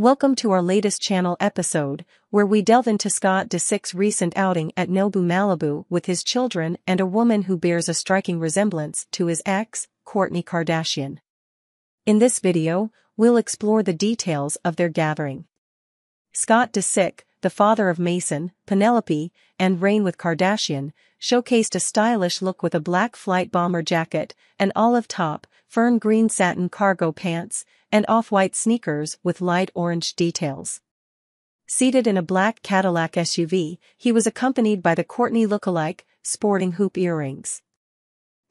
Welcome to our latest channel episode, where we delve into Scott Disick's recent outing at Nobu Malibu with his children and a woman who bears a striking resemblance to his ex, Kourtney Kardashian. In this video, we'll explore the details of their gathering. Scott Disick, the father of Mason, Penelope, and Reign with Kardashian, showcased a stylish look with a black flight bomber jacket, an olive top, fern green satin cargo pants, and off-white sneakers with light orange details. Seated in a black Cadillac SUV, he was accompanied by the Kourtney lookalike, sporting hoop earrings.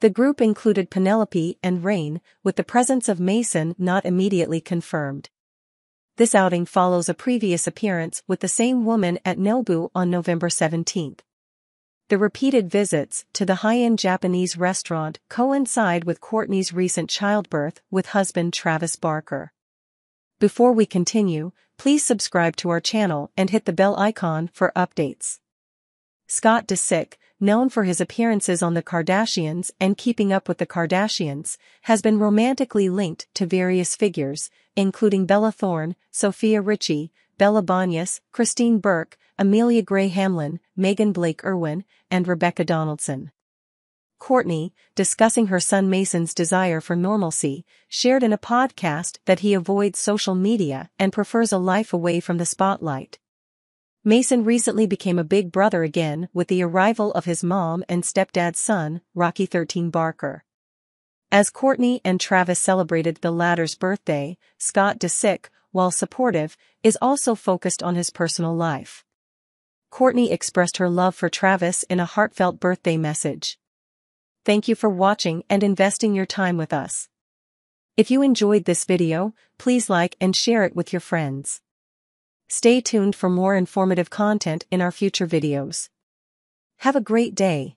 The group included Penelope and Reign, with the presence of Mason not immediately confirmed. This outing follows a previous appearance with the same woman at Nobu on November 17. The repeated visits to the high-end Japanese restaurant coincide with Kourtney's recent childbirth with husband Travis Barker. Before we continue, please subscribe to our channel and hit the bell icon for updates. Scott Disick, known for his appearances on The Kardashians and Keeping Up with the Kardashians, has been romantically linked to various figures, including Bella Thorne, Sophia Richie, Bella Banos, Christine Burke, Amelia Gray Hamlin, Megan Blake Irwin, and Rebecca Donaldson. Kourtney, discussing her son Mason's desire for normalcy, shared in a podcast that he avoids social media and prefers a life away from the spotlight. Mason recently became a big brother again with the arrival of his mom and stepdad's son, Rocky 13 Barker. As Kourtney and Travis celebrated the latter's birthday, Scott Disick, while supportive, is also focused on his personal life. Kourtney expressed her love for Travis in a heartfelt birthday message. Thank you for watching and investing your time with us. If you enjoyed this video, please like and share it with your friends. Stay tuned for more informative content in our future videos. Have a great day.